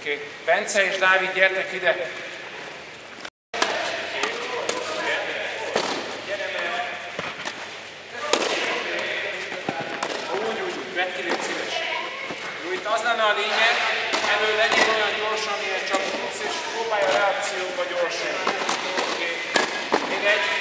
Oké. Okay. Bence és Dávid, gyertek ide. Úgy, úgy, úgy, vedd ki, légy szíves. Jó, itt az lenne a lényeg, elő legyél olyan gyorsan, amilyen csak tudsz, és próbálj a reakcióba gyorsan. Oké. Okay. Még egy,